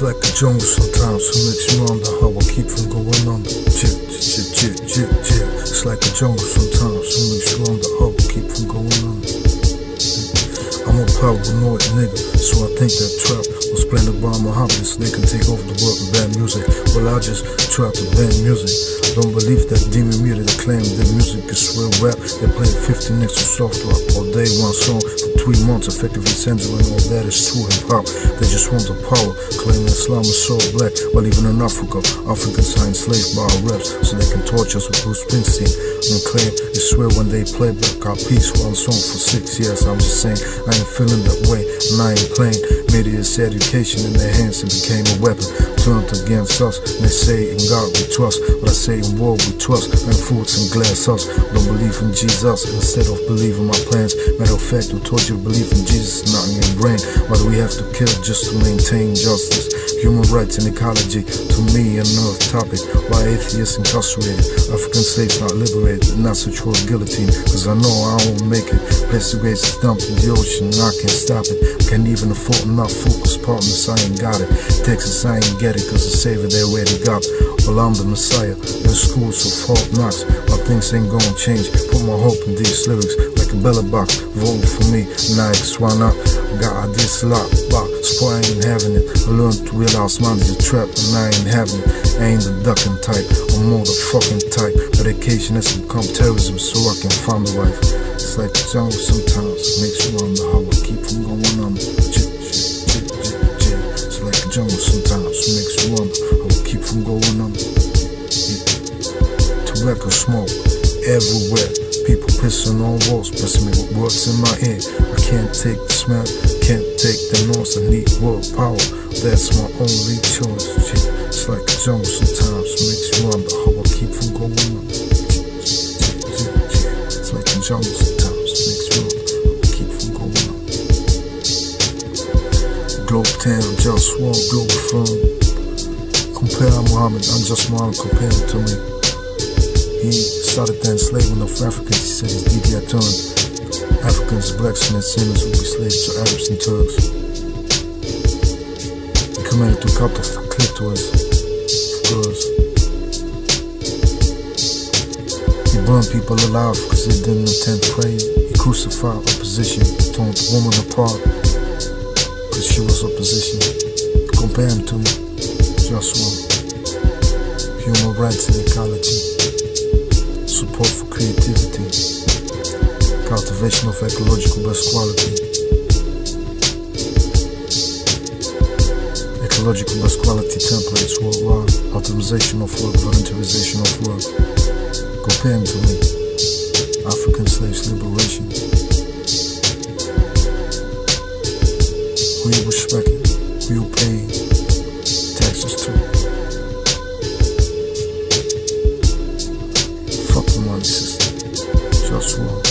It's like a jungle sometimes, so makes me wonder how I keep from going under. Jit, jit, jit, jit, jit. It's like a jungle sometimes, so makes me wonder how I keep from going under. I'm a paranoid nigga, so I think that trap was planted by Muhammad so they can take over the world with bad music. Well, I just trap to bad music. Don't believe that demon media that claim their music is real rap. They play 50 next to soft rock all day, one song three months, effectively censoring all that is true hip hop. They just want the power, claiming Islam is so black, while even in Africa, Africans are enslaved by our reps, so they can torture us with Bruce Springsteen and claim it's swear when they play back our peace one song for six years. I'm just saying, I ain't feeling that way, and I ain't playing. Media's education in their hands and became a weapon turned against us. They say in God we trust, but I say in war we trust, and fruits and glass us. Don't believe in Jesus instead of believing my plans. Matter of fact, told you believe in Jesus, not in your brain? Do we have to kill just to maintain justice? Human rights and ecology, to me, an earth topic. Why atheists incarcerated, African slaves not liberated, not such for guillotine. Cause I know I won't make it. The grace is dumped in the ocean, I can't stop it. Can't even afford enough focus partners, I ain't got it. Texas, I ain't get it, cause the savior they already got. Well, I'm the messiah, in schools of hard knocks. My things ain't gonna change. Put my hope in these lyrics, like a bella box. Vote for me, Not? Uh, I got a lot, but sport ain't having it. I learned to realize money's a trap, and I ain't having it. I ain't the ducking type, I'm more the fucking type. Medication has become terrorism, so I can find the life. It's like the jungle sometimes, makes me wonder how I keep from going under. It's like the jungle sometimes, makes me wonder how I keep from going under. Tobacco smoke everywhere. People pissing on walls, pressing me with words in my ear. I can't take the smell, can't take the noise. I need world power, that's my only choice. Yeah. It's like a jungle sometimes, makes me wonder how I keep from going under. It's like a jungle sometimes, makes me wonder how I keep from going under. Globe Town, just one global firm. Compare Muhammad, I'm just Muhammad, compare him to me. He started the enslavement of Africans, he said his DDI turned. Africans, blacks, and sinners would be slaves to Arabs and Turks. He commanded to cut off the clitoris of girls. He burned people alive because they didn't attend prayer. He crucified opposition, torn the woman apart because she was opposition. Compare him to one. Human rights and ecology support for creativity, cultivation of ecological best quality, ecological best quality templates worldwide, optimization of work, voluntarization of work. Compare him to me, African slaves liberation. You respect, who you pay taxes to. suo